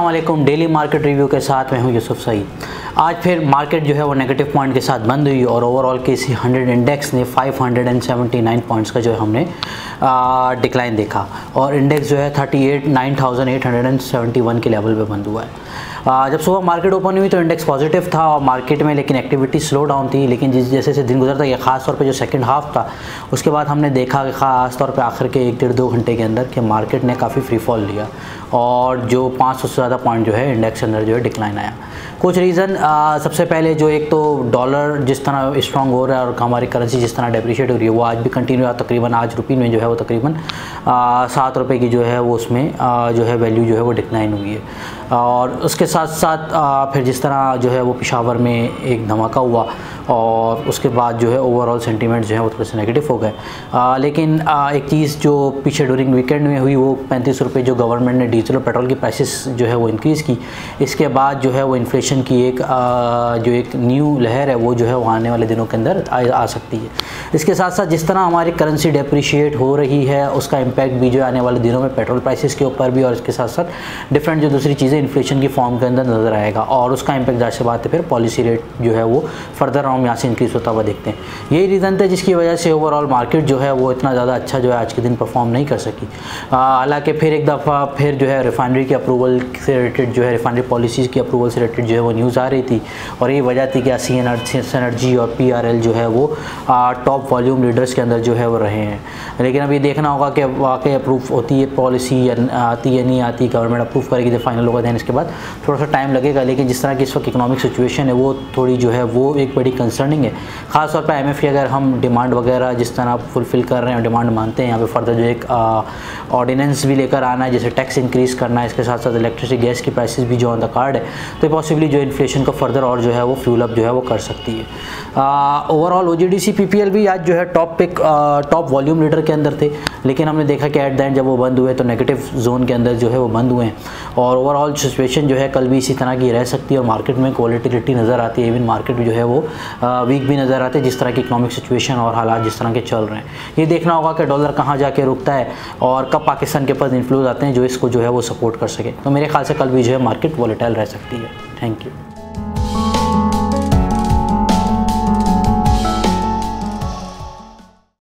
वालेकुम। Daily market review के साथ मैं हूँ यूसुफ सईद। आज फिर मार्केट जो है वो नेगेटिव पॉइंट के साथ बंद हुई और ओवरऑल के इसी 100 इंडेक्स ने 579 पॉइंट्स का जो है हमने डिक्लाइन देखा। और इंडेक्स जो है 38 9871 के लेवल पे बंद हुआ है। जब सुबह मार्केट ओपन हुई तो इंडेक्स पॉजिटिव था और मार्केट में लेकिन एक्टिविटी स्लो डाउन थी, लेकिन जिस जैसे जैसे दिन गुजरता गया, खास तौर पे जो सेकंड हाफ़ था, उसके बाद हमने देखा कि ख़ास तौर पे आखिर के एक डेढ़ दो घंटे के अंदर कि मार्केट ने काफ़ी फ्री फॉल लिया और जो 500 से ज़्यादा पॉइंट जो है इंडेक्स के अंदर जो है डिक्लाइन आया। कुछ रीज़न सबसे पहले जो एक तो डॉलर जिस तरह स्ट्रॉन्ग हो रहा है और हमारी करेंसी जिस तरह डेप्रिशिएट हो रही है, वो आज भी कंटिन्यू है तकरीबन आज रुपये में जो है वो तकरीबन सात रुपये की जो है वो उसमें जो है वैल्यू जो है वो डिक्लाइन हुई है। और उसके साथ साथ फिर जिस तरह जो है वो पिशावर में एक धमाका हुआ और उसके बाद जो है ओवरऑल सेंटीमेंट जो है वो थोड़े से नेगेटिव हो गए। लेकिन आ, एक चीज़ जो पीछे ड्यूरिंग वीकेंड में हुई वो पैंतीस रुपये जो गवर्नमेंट ने डीजल और पेट्रोल की प्राइसेस जो है वो इंक्रीज़ की। इसके बाद जो है वो इन्फ्लेशन की एक आ, जो एक न्यू लहर है वो जो है वो आने वाले दिनों के अंदर आ, आ सकती है। इसके साथ साथ जिस तरह हमारी करेंसी डेप्रिशिएट हो रही है उसका इम्पैक्ट भी जो आने वाले दिनों में पेट्रोल प्राइसेस के ऊपर भी और इसके साथ साथ डिफरेंट जो दूसरी चीज़ें इन्फ्लेशन की फॉर्म के अंदर नज़र आएगा और उसका इम्पैक्ट ज़ाहिर बात है, फिर पॉलिसी रेट जो है वो फर्दर हम यहाँ से इंक्रीज़ होता हुआ देखते हैं। यही रीज़न थे जिसकी वजह से ओवरऑल मार्केट जो है वो इतना ज़्यादा अच्छा जो है आज के दिन परफॉर्म नहीं कर सकी। हालाँकि फिर एक दफ़ा फिर जो है रिफाइनरी के अप्रूवल से रिलेटेड जो है रिफाइनरी पॉलिसीज़ की अप्रूवल से रिलेटेड जो है वो न्यूज़ आ रही थी और यही वजह थी कि सी एनर्जी और पीआरएल जो है वो टॉप वॉल्यूम लीडर्स के अंदर जो है वो रहे हैं। लेकिन अब ये देखना होगा कि वाकई अप्रूव होती है पॉलिसी या आती है नहीं आती गवर्नमेंट अप्रूव करेगी जब फाइनल होगा दैन इसके बाद थोड़ा सा टाइम लगेगा, लेकिन जिस तरह की इस वक्त इकोनॉमिक सिचुएशन है, वो थोड़ी जो है, वो एक बड़ी कंसर्निंग है। ख़ासतौर पर एम की अगर हम डिमांड वगैरह जिस तरह फुलफ़िल कर रहे हैं डिमांड मानते हैं, यहाँ पे फर्दर जो एक ऑर्डिनेंस भी लेकर आना है, जैसे टैक्स इंक्रीज़ करना है, इसके साथ साथ इलेक्ट्रिसिटी गैस की प्राइसेस भी जो ऑन द कार्ड है तो पॉसिबली जो इन्फ्लेशन को फर्दर और जो है, वो फ्यूल अप जो है, वो कर सकती है। Overall O G D C P P L भी आज जो है top pick top volume leader के अंदर थे, लेकिन हमने देखा कि एट द एंड जब वो बंद हुए तो नेगेटिव जोन के अंदर जो है, वो बंद हुए हैं। और ओवरऑल सिचुएशन जो है कल भी इसी तरह की रह सकती है और मार्केट में क्वालिटिलिटी नज़र आती है इवन मार्केट जो है वो वीक भी नज़र आते हैं जिस तरह की इकनॉमिक सिचुएशन और हालात जिस तरह के चल रहे हैं। ये देखना होगा कि डॉलर कहाँ जाके रुकता है और कब पाकिस्तान के पास इन्फ्लूज आते हैं जो इसको जो है वो सपोर्ट कर सके। तो मेरे ख्याल से कल भी जो है मार्केट वॉलेटाइल रह सकती है। Thank you